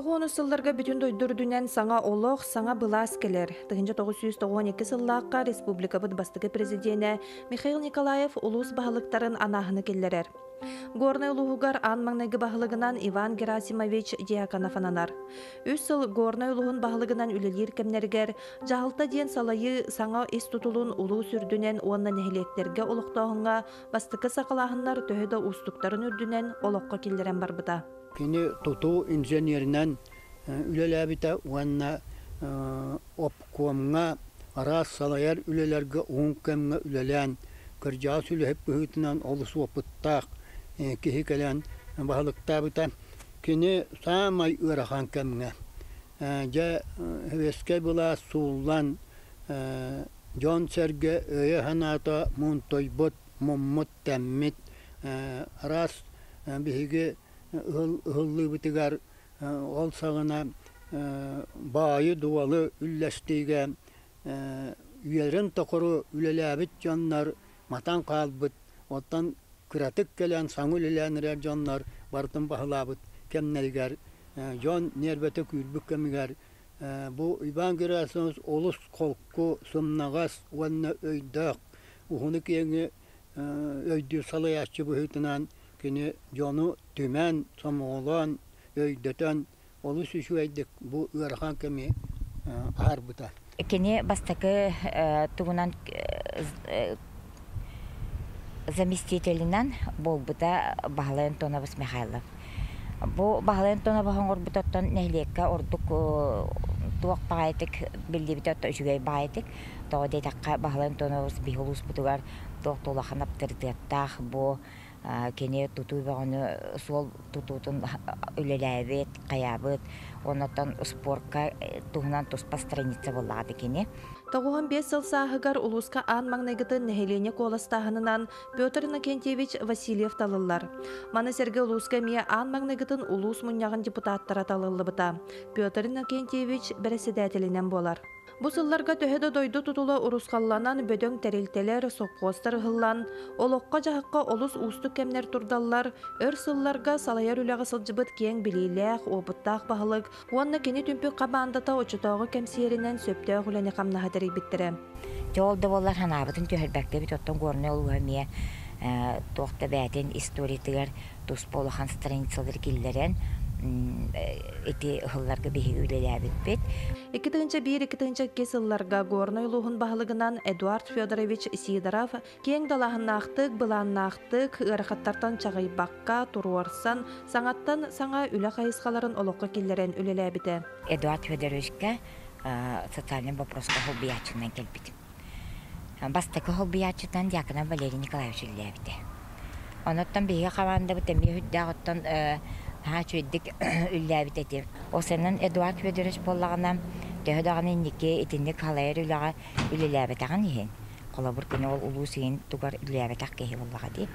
Тоғуыны сылларға бүтін дойдурдунен саңа олох, саңа былас келер. Тыгынча 992 сыллаққа республика бастығы президенті Михаил Николаев улус бағылықтарын анахыны келлерер. Горный улуғығар ан бағылығынан Иван Герасимович Диаконов ананар. Үс сыл горный улуғын бағылығынан үлелер кемнергер, жағылта ден салайы саңа ес тұтылын улу сүрдінен онна нәхілектерге олықтауынға бастықы сақалағынлар төхеді устуктарын үрдінен олыққа келдерен барбыда. Kini tutu inženerinden e, ülelebite vanna e, opkomga aras salayar ülelerge unkemga ülelen. Kırcağız üle hep büyütünen olusu opıttak e, kihi kelen bahalıkta bite. Kini samay ırahan kemge ja heveske bula sullan John Serge öye hanata muntoybut mummut temmit. Ras bihigi биһиги ыһыллыыбытыгар ол саҕына баайы дуалы үллэстиге үйерин токору үлелээбит дьоннор матан хаалбыт оттан кыратык келен саҥу үлелээнерер дьоннор бартын баһылаабыт кемнелигер дьон нербете күүрбүк кемигер бу иван герасимович олус колку сумнагас уанна өйдөк ухуну киэҥи өйдүү салыяаччы быһыытынан кини жону түмән сомоолон өйдөтөн олу сүшү эйдик бу ыарахан кеми аарбыта кини бастакы тугунан заместителинен болбута бахалайын тонабыс михайлов бу бахалайын тонабы хоңорбутоттон нехилекке ордук туок баайтык билдибитот үчүгэй баайтык тоо дейтакка бахалайын тонабыс бихулус бутугар туок тулаханаптырдыаттаах бу кене тутуу бағаны сол тутуутун үлелээбит каябыт онотон спортка туһунан туспа страница боллаады кене Тоғуған бес сыл сағығар улуска ан маңнайгыты нәхелене коластағынынан Петр Иннокентьевич Васильев талылар. Маны серге улуска мия ан маңнайгытын улус мұняғын депутаттара талылы бұта. Петр бәрәседәтелінен болар. Бу сылларга төһөдө дойду тутула урусқалланан бөдөң тәрилтелер сопқостар хыллан, олоққа жаққа олус усту кемнер турдаллар, өр сылларга салаяр үләғы сылжыбыт кең билейләқ, обыттақ бағылық, онна кені түмпі қабандата очутағы кемсиерінен сөптө хүләне қамнахадыры биттірі. Жолда болар ханабытын төһөлбәкте бит оттон горны олуга мия тоқта бәтен историятыгар тус болахан страницалар эти хылларга биһи үлеләбит бит. Икки тыгынча бир, икки тыгынча кесылларга горной луһун баһалыгынан Эдуард Федорович Сидоров кең далаһыннаахтык, былааннаахтык, ырахаттартан чагайбакка туруарсан, саңаттан саңа үле хайысқаларын олоққа келлерен үлеләбите. Эдуард Федоровичка социальный вопроска хоббиячынан келбит. Бастакы хоббиячынан Дьякона Валерий Николаевич үлеләбите. Оноттан биһиге хаванда бу темби хүддәготтан ha üllәбит этим. Осеннән Эдуард Федорович боллагана төһөдәгән иннеке итинник халайыр үләгә үлләбит аган иһен. Кола бер көне ул улуу син тугар үлләбит акка иһен боллага ди.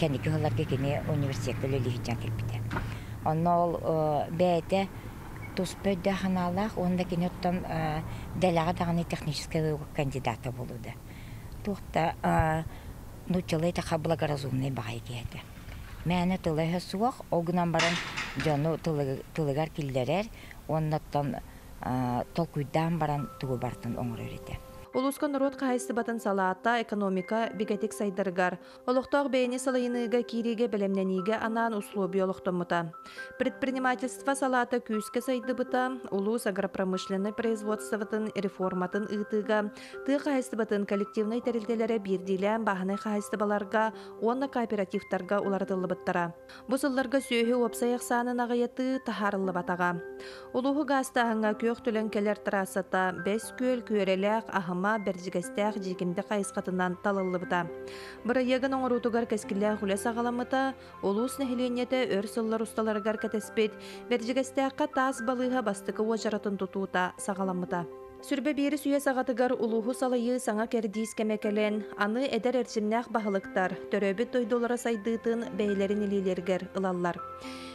Кәни көхләргә кене университетка лелихиҗан килбите. Онна ул бәйте онда кандидата. Тухта ну. Мәне тылыһы суох, огынан баран жону тылыгар киллерер, оннаттан толкуйдан баран тугу бартын оңыр өрете. Улуска народ батын салаата экономика бигетик сайдыргар. Олохтоқ бейни салайыныга кириге белемнениге анан услуби олохтомута. Предпринимательство салаата күүске сайдыбыта, улус агропромышленный производствотын реформатын ытыга, ты батын коллективный тәрилделері бирдилен баханы баларга, онна кооперативтарга улардылыбыттара. Бу сылларга сүйі опсаяқ санын ағайты тахарылы батаға. Улуху гастағыңа көк түлен келер трассата, бес көл көрелек ама бәржігістәқ жекімді қайысқатынан талылыбыта. Бір егін оңырутугар кәскілі құле сағаламыта, олус нәхіленеті өр сыллар ұсталарғар кәтеспет, бәржігістәққа тас балыға бастықы ожаратын тұтуыта сағаламыта. Сүрбе бері сүйе сағатыгар улуғу салайы саңа кәрдейс кәмекелен, аны әдер әрчімнәқ бағылықтар, төрөбіт дойдолара сайдыытын бәйлерін илилергер ылаллар.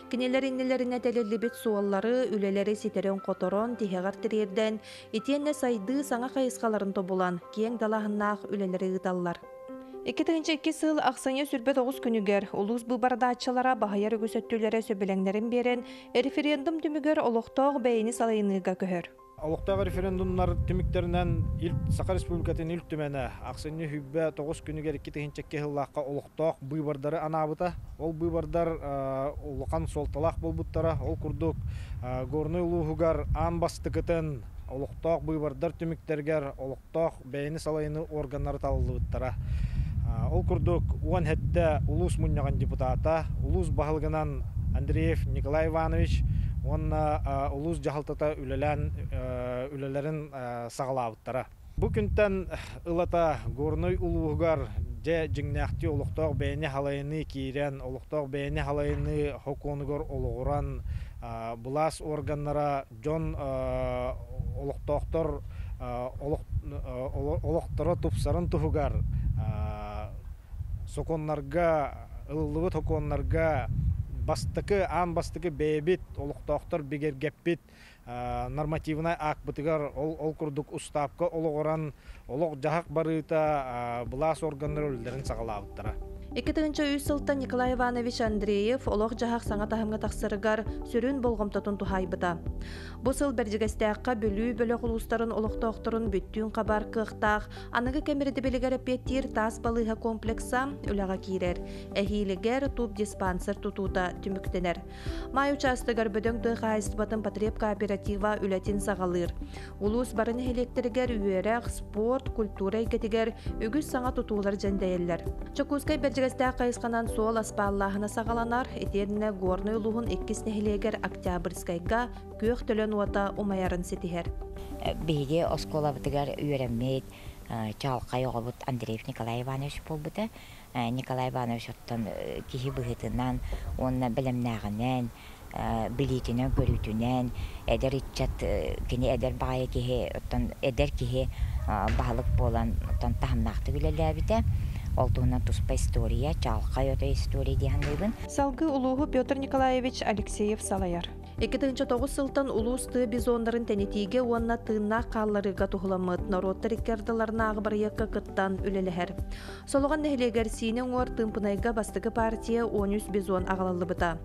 Кинелер иннелерine телелибит суоллары үлелери ситерен которон тихегар тирерден итиенне сайды саңа кайыскаларын тобулан киең далаһыннаах үлелери ыдаллар. 2 сыл ақсanya сүрбе 9 күнігер улус бубардаачылара бахаяр өгөсөттүлere сөбелеңнерин берен референдум түмүгер олохтоог бэйини салайыныга көһөр. Олықтағы референдумнар түміктерінен ил Сақа Республикатын ил түмәне ақсыны хүббә 9 күнігер 2 тегенчекке хыллаққа олықтоқ бұйбардары анабыта. Ол бұйбардар олуқан солталақ болбуттара, ол күрдік горны улуғығар ан бастықытын олықтоқ бұйбардар түміктергер олықтоқ бәйіні салайыны органнары талылыбыттара. Ол күрдік уан хәтті улус мұннаған депутата, улус бағылғынан Андреев Николай Иванович, онна улус жахалтата үлелән үлеләрен сагалабыттара. Бу күнтән ылата горной улугар же жиңнәхти олуктак бәйне халайны кирен, олуктак бәйне халайны хоконгор олугуран булас органнара жон олуктоктор олуктора тупсарын туфугар соконнарга ыллыбыт хоконнарга бастыкы ан бастыкы бэбит олуктоохтор бигергеппит нормативный ак бытыгар ол ол курдук устапка олоғоран олоқ жахак барыта булас органдар өлдерин сагалаабыттара. Иккетігінші үй сылта Николай Иванович Андреев олох жахақ саңа тахымға тақсырыгар сүрін болғымтатын тухайбыта. Бұл сыл бәржігістіаққа бүлі бөлі құлыстарын олықтоқтырын бүттүүн қабар кықтақ, анығы кәмірді білігер петтир тас балыға комплекса үліға кейрер. Әхейлігер туп диспансер тутута түміктенер. Май участыгар бөдөң дыға айстыбатын потреб кооператива үләтін сағалыр. Улус барын электергер үйерек, спорт, культура икетигер үгіз саңа тутулар жәндәйелер. Чокускай бәржігістіақ қайысқанан сол аспаллахына сағаланар, етеріне горный улуғын еккіс нәхілегер Октябрьскайга көк төлөн уата умаярын сетихер. Биһиги оскола бытыгар үйрәммет, чалқай оғабыт Андреев Николай Иванович болбыты. Николай Иванович оттан кихи быһытынан, онна білімнәғінен, билитинен көрүтүнен эдер итчат кини эдер баая кихи оттан эдер кихи баалык болан оттан тахамнаахты билелээбите олтуунан туспа история чалкай ота история диһанныйбын Салгы улуғу Петр Николаевич Алексеев салаяр. 2009 сылтан улус ты бизондарын тенетиге уанна тыынна қалларыга тухуламыт народтар иккердыларына ағбарыякка кыттан үлелехер. Солуған нехлегер сине оңор тымпынайга бастыгы партия 13 бизон ағалалыбыта.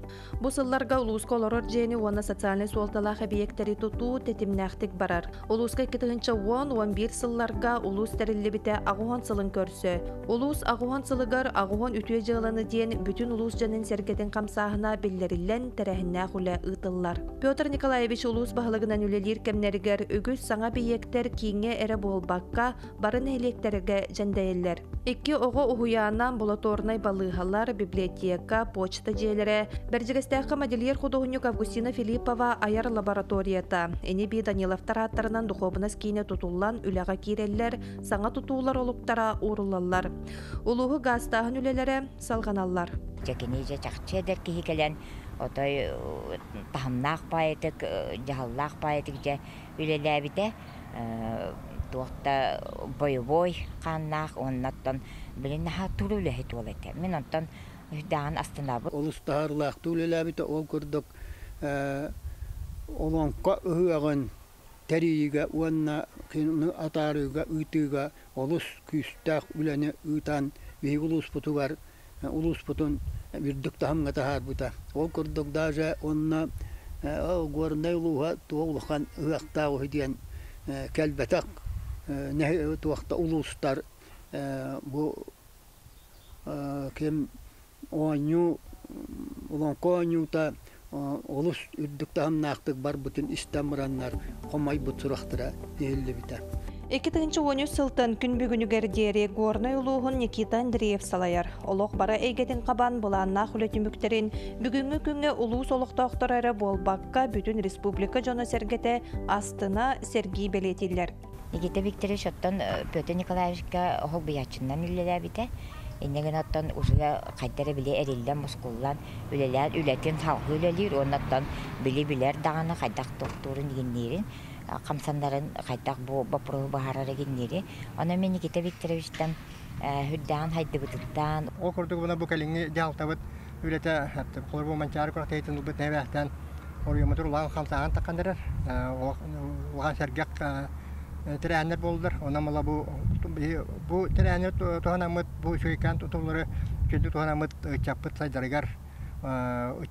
Бу сылларга улус колорор жени уанна социальный суолталах объекттери туту тетимнәхтик барар. Улуска 2010-11 сылларга улус тәриллебите ағухан сылын көрсө. Улус ағухан сылыгар ағухан үтүе жыланы диен бүтүн улус жанын сергетен камсаһына биллериллен тәрәһиннә хуле ытыллар. Петр Николаевич улус баһалыгынан үлелир кемнәргәр үгүс саңа биектер киңе эре болбакка барын электерге жандайеллер. Икки ого уһуяанан булаторнай балыһалар библиотека, почта жээлере, бержигестәкка модельер художник Августина Филиппова аяр лабораторията. Эни би Данилов тараттарынан духовнас кийне тутуллан үләгә киреллер, саңа тутуулар олуктара урулаллар. Улуһу гастаһын үлелере салганаллар. жакини же келен отой тахамнаах паетик жахаллаах паетик же үлелээбите туохта бойбой каннаах оннаттан билин наха туру үлэхи туолете мен онтон үдаан астынабы Олустahарлаах түүлеләбите ол курдук олонко ыһыагын тәрииге уанна бии улус тахамга тахар бута. Ол курдук даже онна горнай луха туолхан ыактаа хидиен кәлбәтәк не туакта улустар бу кем ооню улонко оонюта олус үрдүк тахамнаактык бар бутун истамыраннар хомай бут сурахтыра диэлли бите 2013 сылтын күн бүгүнүгер диэри горной улуухун Никита Андреев салаяр. Олох бара эйгетин кабан буланна хүлөтүмүктерин бүгүнгү күнгө улуус олохтоохторары болбакка бүтүн республика жона сергете астына Сергей Белетиллер. Никита Викторович оттон Петр Николаевичка охол буячыннан үлеләбите. Иннеген оттон усуя кайдары биле эриллен мускуллан үлеләр үлетин халкы үлелир, оннаттан били билер даганы кайдак доктурун дигеннерин камсандарын кайдак бу бапры бахарары геннери. Аны мен Никита Викторовичтан хүддаан хайдыбытыттан Ол курдук буна бу калинги диалтабыт үлете хатты колор бу манчары кура тейтин бу небехтен орыймутур улан хамсаган таккандырар улан сергек тирәнер болдур. Она мала бу бу терәне туһанамыт бу шуйкан тутулары кенде туһанамыт чаппыт сайдарыгар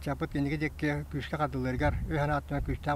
чаппыт енеге декке күскә кадылыргар өйхана аттына күстә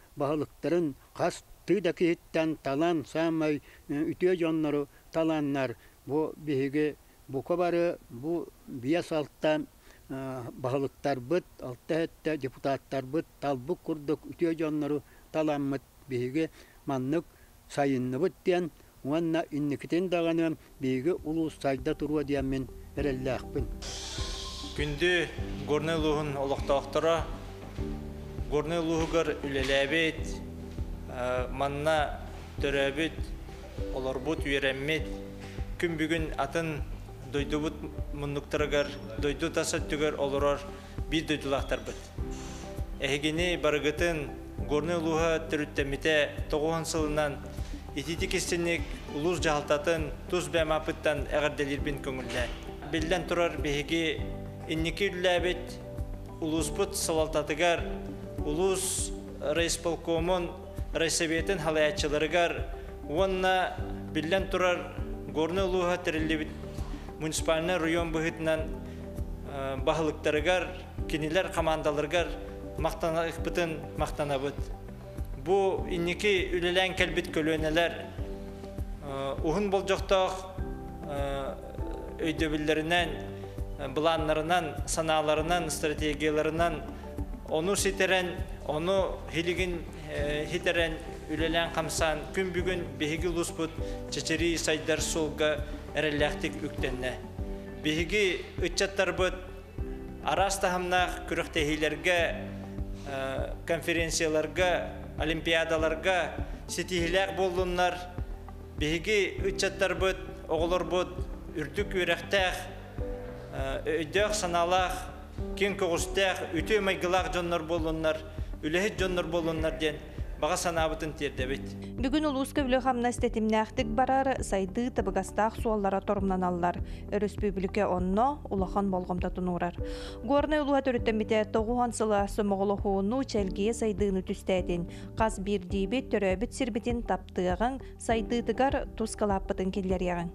кас тыда киттен талан самай үтө жоннору таланнар бу биге бу кабары бу бия салттан баһалыктар быт алта хэтте депутаттар талбык курдук үтө жоннору таламмыт биге маннык сайынны быт диен уанна инникитен даганы сайда туруа олохтоохтора горны луһугар үлеләбит манна төрәбит олорбут үйрәммит күн бүгүн атын дойдубут муннуктарыгар дойду тасаттыгар олорор бир дойдулахтарбыт эхигини барыгытын горны луха төрүттемите тогухан сылынан итити кистинник улус жалтатын туз бәмапыттан әгәрделирбин көңүллә билден турар беһиги инники үлләбит улуспут салалтатыгар улус райисполкомун райсоветин халаячыларыгар уонна билден турар горны луха терилибит муниципальный район быһытынан баһылыктарыгар кинилер командаларыгар мактанабытын мактанабыт бу инники үлелән кәлбит көлөнеләр ухун болжоктоох өйдөбүллеринен планнарынан санааларынан стратегияларынан ону ситерен ону хилигин хитерен үлелән камсан күн бүгүн беһиги луспут чечери сайдар сулга эрелләхтик үктенне беһиги ыччаттарбыт арастахамнах күрөхтехилерге конференцияларга олимпиадаларга ситихиләк болдуннар беһиги ыччаттарбыт оголорбут үрдүк үрәхтәх өйдәк саналах кин когустәх үтө майгылак жоннор болуннар үлеһит жоннор болуннар ден бага санабытын тердебит Бүгүн улууска үлө хамна стетимнәхтик барар сайды табыгастаах суоллара тормнаналлар. Республика онно улахан болгомта тунурар. Горны улуха төрөттөмите тогухан сыла сомоголохууну челгие сайдыыны түстәтин. Каз бир дибит төрөбүт сирбитин таптыаган сайдыытыгар тускалаппытын киллер ягын.